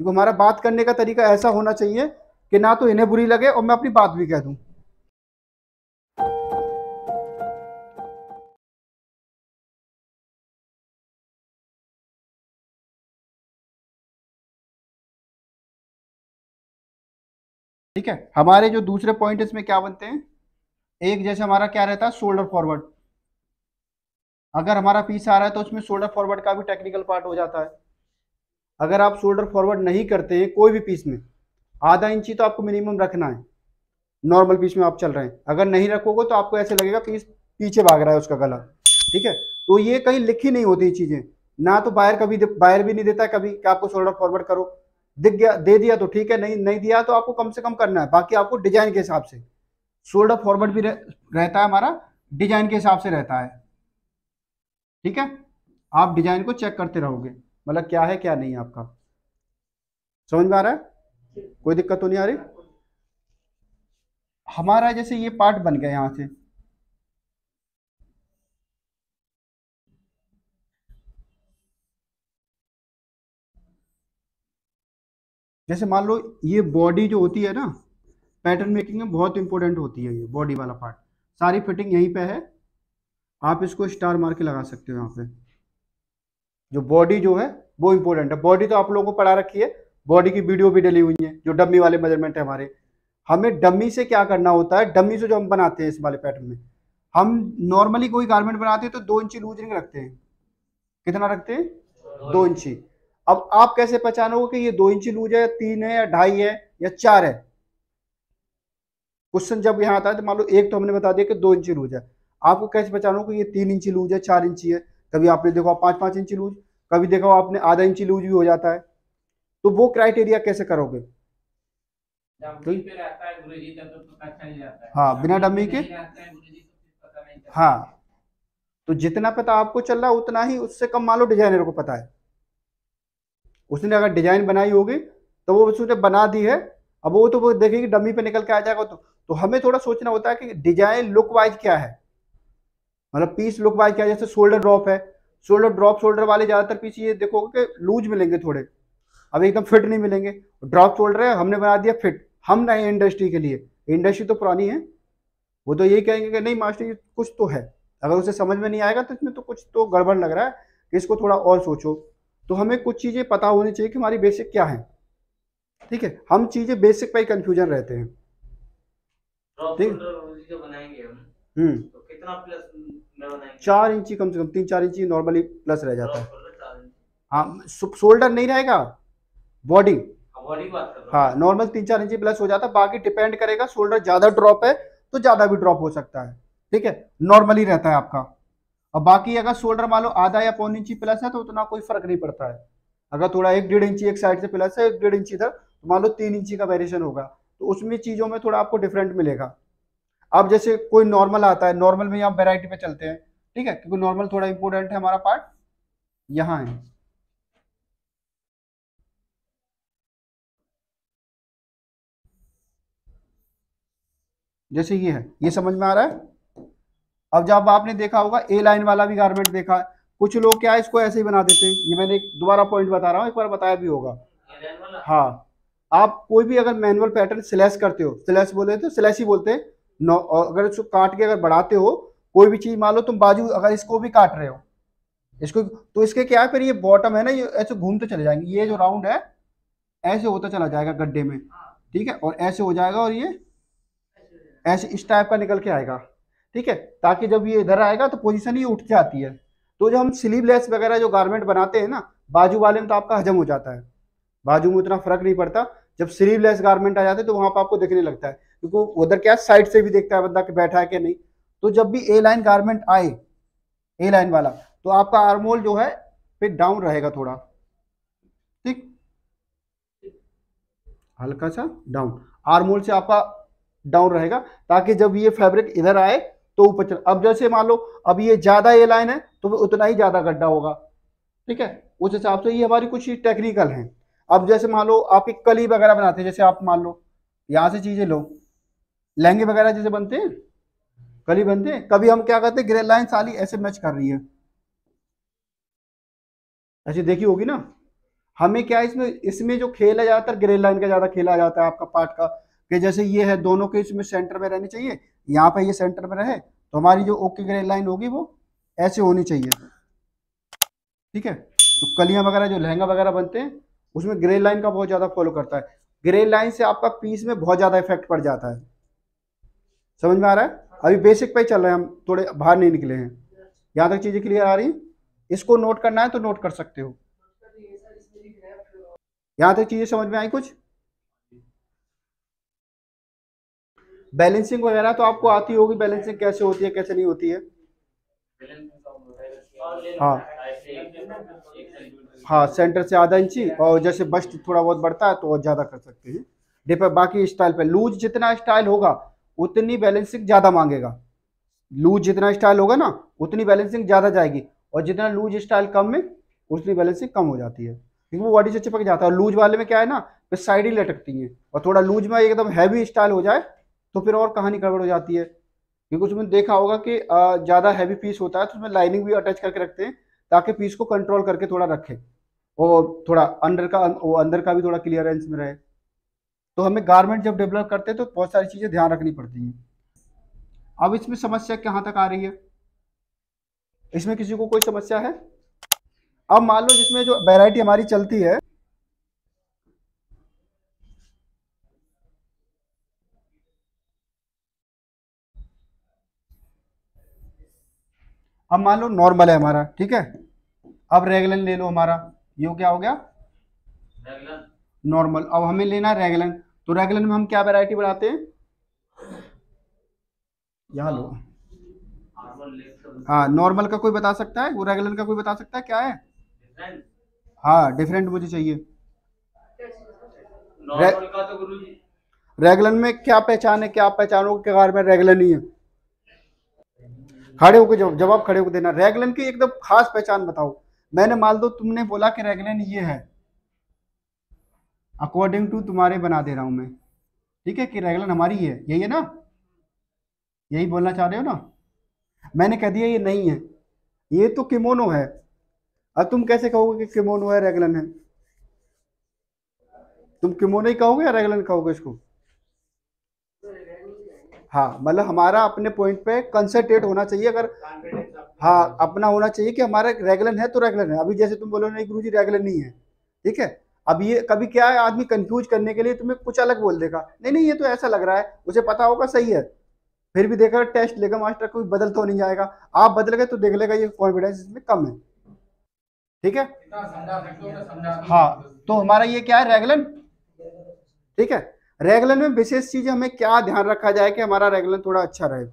क्योंकि हमारा बात करने का तरीका ऐसा होना चाहिए कि ना तो इन्हें बुरी लगे और मैं अपनी बात भी कह दूँ। ठीक है? हमारे जो दूसरे पॉइंट इसमें क्या बनते हैं? एक जैसे हमारा क्या रहता है? शोल्डर फॉरवर्ड अगर हमारा पीस आ रहा है तो उसमें शोल्डर फॉरवर्ड का भी टेक्निकल पार्ट हो जाता है। अगर आप शोल्डर फॉरवर्ड नहीं करते हैं, कोई भी पीस में, आधा इंची तो आपको मिनिमम रखना है। नॉर्मल पीस में आप चल रहे हैं। अगर नहीं रखोगे तो आपको ऐसे लगेगा पीस पीछे भाग रहा है उसका गला। ठीक है? तो ये कहीं लिखी नहीं होती चीज़ें। ना तो बायर कभी बायर भी नहीं देता है कभी कि आपको शोल्डर फॉरवर्ड करो। दिख गया, दे दिया तो ठीक है, नहीं नहीं दिया तो आपको कम से कम करना है। बाकी आपको डिज़ाइन के हिसाब से। शोल्डर फॉरवर्ड भी रहता है हमारा डिज़ाइन के हिसाब से रहता है। ठीक है? आप डिज़ाइन को चेक करते रहोगे। मतलब क्या है, क्या नहीं आपका? समझ में आ रहा है? कोई दिक्कत तो नहीं आ रही? हमारा जैसे ये पार्ट बन गया यहाँ से। जैसे मान लो ये बॉडी जो होती है ना पैटर्न मेकिंग में बहुत इंपॉर्टेंट होती है ये बॉडी वाला पार्ट सारी फिटिंग यहीं पे है। आप इसको स्टार मार के लगा सकते हो यहाँ पे। जो बॉडी जो है, वो इंपॉर्टेंट है। बॉडी तो आप लोगों को पढ़ा रखी है। बॉडी की वीडियो भी डली हुई है, जो डम्मी वाले मेज़रमेंट है हमारे। हमें डम्मी से क्या करना होता है? डम्मी से जो हम बनाते हैं इस वाले पैटर्न में। हम नॉर्मली कोई गारमेंट बनाते हैं तो दो इंची लूज नहीं रखते हैं। कितना रखते हैं? दो इंची। अब आप कैसे पहचानोगे कि ये दो इंची लूज है तीन है या ढाई है या चार है? क्वेश्चन जब यहाँ आता है तो मान लो एक तो हमने बता दिया कि दो इंची लूज है। आपको कैसे पहचानोगे ये तीन इंची लूज है, चार इंची है? कभी आपने देखो पाँच पाँच इंची लूज कभी देखो आपने आधा इंची लूज भी हो जाता है। तो वो क्राइटेरिया कैसे करोगे? तो, हाँ। बिना डमी के? हाँ तो जितना पता आपको चल रहा है उतना ही उससे कम मान लो डिज़ाइनर को पता है। उसने अगर डिज़ाइन बनाई होगी तो वो उसने बना दी है। अब वो तो वो देखेगी डमी पे निकल के आ जाएगा तो तो हमें थोड़ा सोचना होता है कि डिज़ाइन लुक वाइज क्या है। मतलब पीस लुक वाइज क्या जैसे शोल्डर ड्रॉप है। शोल्डर ड्रॉप शोल्डर वाले ज़्यादातर पीस ये देखोगे कि लूज मिलेंगे थोड़े। अब एकदम फिट नहीं मिलेंगे। ड्रॉप शोल्डर है हमने बना दिया फिट। हम नहीं इंडस्ट्री के लिए। इंडस्ट्री तो पुरानी है। वो तो यही कहेंगे कि नहीं मास्टर कुछ तो है। अगर उसे समझ में नहीं आएगा तो इसमें तो कुछ तो गड़बड़ लग रहा है इसको थोड़ा और सोचो। तो हमें कुछ चीज़ें पता होनी चाहिए कि हमारी बेसिक क्या है। ठीक है? हम चीज़ें बेसिक पर ही कंफ्यूजन रहते हैं। ठीक? हम्म। तो चार इंची कम से कम तीन चार इंची नॉर्मली प्लस रह जाता है। हाँ शोल्डर नहीं रहेगा? बॉडी हाँ। नॉर्मल तीन चार इंची प्लस हो जाता है बाकी डिपेंड करेगा शोल्डर ज़्यादा ड्रॉप है तो ज़्यादा भी ड्रॉप हो सकता है। ठीक है? नॉर्मली रहता है आपका। और बाकी अगर शोल्डर मान लो आधा या पौन इंची प्लस है तो उतना कोई फ़र्क नहीं पड़ता है। अगर थोड़ा एक डेढ़ इंची एक साइड से प्लस है एक डेढ़ इंची इधर तो मान लो तीन इंची का वेरिएशन होगा। तो उसमें चीज़ों में थोड़ा आपको डिफरेंट मिलेगा। अब जैसे कोई नॉर्मल आता है नॉर्मल में आप वेराइटी पे चलते हैं ठीक है? क्योंकि नॉर्मल थोड़ा इंपॉर्टेंट है हमारा पार्ट यहाँ है। जैसे ये है ये समझ में आ रहा है? अब जब आपने देखा होगा ए लाइन वाला भी गारमेंट देखा है कुछ लोग क्या है इसको ऐसे ही बना देते हैं? ये मैंने एक दोबारा पॉइंट बता रहा हूँ एक बार बताया भी होगा। हाँ। आप कोई भी अगर मैनुअल पैटर्न सिलेस करते हो सिलेस बोले तो सिलेस ही बोलते हैं। अगर इसको काट के अगर बढ़ाते हो, कोई भी चीज़ मान लो तुम बाजू, अगर इसको भी काट रहे हो, इसको तो इसके क्या है, फिर ये बॉटम है ना, ये ऐसे घूमते चले जाएँगे। ये जो राउंड है, ऐसे होता चला जाएगा गड्ढे में, ठीक है? और ऐसे हो जाएगा और ये ऐसे इस टाइप का निकल के आएगा, ठीक है? ताकि जब ये इधर आएगा तो पोजीशन ही उठ जाती है। तो जो हम स्लीवलेस वगैरह जो गारमेंट बनाते हैं ना, बाजू वाले में तो आपका हजम हो जाता है। बाजू में उतना फ़र्क नहीं पड़ता। जब स्लीवलेस गारमेंट आ जाते हैं तो वहाँ पर आपको देखने लगता है। क्योंकि उधर क्या साइड से भी देखता है बंदा कि बैठा है कि नहीं। तो जब भी ए लाइन गारमेंट आए ए लाइन वाला तो आपका आर्मोल जो है, फिर डाउन रहेगा थोड़ा। ठीक? हल्का सा डाउन आर्मोल से आपका डाउन रहेगा, ताकि जब ये फैब्रिक इधर आए तो ऊपर चल। अब जैसे मान लो, अब ये ज़्यादा ए लाइन है तो उतना ही ज़्यादा गड्ढा होगा। ठीक है? उस हिसाब से ये हमारी कुछ टेक्निकल है। अब जैसे मान लो, आप एक कली वगैरह बनाते हैं, जैसे आप मान लो, यहाँ से चीज़ें लो। लहंगे वगैरह जैसे बनते हैं? कली बनते हैं? कभी हम क्या करते हैं ग्रे लाइन साली ऐसे मैच कर रही है। ऐसे देखी होगी ना? हमें क्या इसमें इसमें जो खेल है ज़्यादातर ग्रे लाइन का ज़्यादा खेला जाता है आपका पार्ट का, कि जैसे ये है, दोनों के इसमें सेंटर में रहनी चाहिए, यहाँ पे ये सेंटर में रहे तो हमारी जो ओके ग्रे लाइन होगी वो ऐसे होनी चाहिए। ठीक है? तो कलियाँ वगैरह, जो लहंगा वगैरह बनते हैं, उसमें ग्रे लाइन का बहुत ज़्यादा फॉलो करता है। ग्रे लाइन से आपका पीस में बहुत ज़्यादा इफ़ेक्ट पड़ जाता है। समझ में आ रहा है? अभी बेसिक पे चल रहे हैं हम, थोड़े बाहर नहीं निकले हैं। यहाँ तक चीज़ें क्लियर आ रही? इसको नोट करना है तो नोट कर सकते हो। यहाँ तक चीज़ें समझ में आई कुछ? बैलेंसिंग वगैरह तो आपको आती होगी बैलेंसिंग कैसे होती है, कैसे नहीं होती है? हाँ। हाँ सेंटर से आधा इंची, और जैसे बस्ट थोड़ा बहुत बढ़ता है तो और ज़्यादा कर सकते हैं। डिपेंड बाकी स्टाइल पे लूज जितना स्टाइल होगा उतनी बैलेंसिंग ज़्यादा मांगेगा। लूज जितना स्टाइल होगा ना, उतनी बैलेंसिंग ज़्यादा जाएगी। और जितना लूज स्टाइल कम में, उतनी बैलेंसिंग कम हो जाती है। क्योंकि वो बॉडी से चिपक जाता है। लूज वाले में क्या है ना, फिर साइड ही लटकती है। और थोड़ा लूज में एकदम हैवी स्टाइल हो जाए तो फिर और कहानी गड़बड़ हो जाती है। क्योंकि उसमें देखा होगा कि ज़्यादा हैवी पीस होता है तो उसमें लाइनिंग भी अटैच करके रखते हैं, ताकि पीस को कंट्रोल करके थोड़ा रखे। और थोड़ा अंडर का, वो अंदर का भी थोड़ा क्लियरेंस में रहे। तो हमें गारमेंट जब डेवलप करते हैं तो बहुत सारी चीज़ें ध्यान रखनी पड़ती हैं। अब इसमें समस्या कहाँ तक आ रही है? इसमें किसी को कोई समस्या है? अब मान लो जिसमें जो वैरायटी हमारी चलती है, अब मान लो नॉर्मल है हमारा, ठीक है? अब रेगलन ले लो हमारा। ये क्या हो गया? नॉर्मल अब हमें लेना है रेगलन तो रेगलन में हम क्या वेराइटी बनाते हैं? यहाँ लो। हाँ नॉर्मल का कोई बता सकता है? वो रेगलन का कोई बता सकता है? क्या है? हाँ डिफरेंट मुझे चाहिए। रे, रेगलन में क्या पहचान है? क्या पहचानोगे क्या कार में रेगलन ही है? खड़े होकर जवाब जवाब खड़े होकर देना। रेगलन की एकदम खास पहचान बताओ। मैंने मान दो तुमने बोला कि रेगलन ये है। अकॉर्डिंग टू तुम्हारे बना दे रहा हूँ मैं। ठीक है, कि रेगलन हमारी है यही है ना? यही बोलना चाह रहे हो ना? मैंने कह दिया ये नहीं है। ये तो किमोनो है। अब तुम कैसे कहोगे कि किमोनो है रेगलन है? तुम किमोनो ही कहोगे या रेगलन कहोगे इसको? हाँ मतलब हमारा अपने पॉइंट पे कंसंट्रेट होना चाहिए। अगर हाँ अपना होना चाहिए कि हमारा रेगुलर है तो रेगुलर है। अभी जैसे तुम बोलो नहीं गुरु जी रेगुलर नहीं है। ठीक है? अब ये कभी क्या है, आदमी कंफ्यूज करने के लिए तुम्हें कुछ अलग बोल देगा। नहीं नहीं, ये तो ऐसा लग रहा है, उसे पता होगा सही है। फिर भी देखा टेस्ट लेगा मास्टर कोई बदल तो नहीं जाएगा। आप बदल गए तो देख लेगा ये कॉन्फिडेंस इसमें कम है। ठीक है? हाँ तो हमारा ये क्या है रेगुलर ठीक है? रेगुलर में विशेष चीज़ हमें क्या ध्यान रखा जाए कि हमारा रेगुलर थोड़ा अच्छा रहे?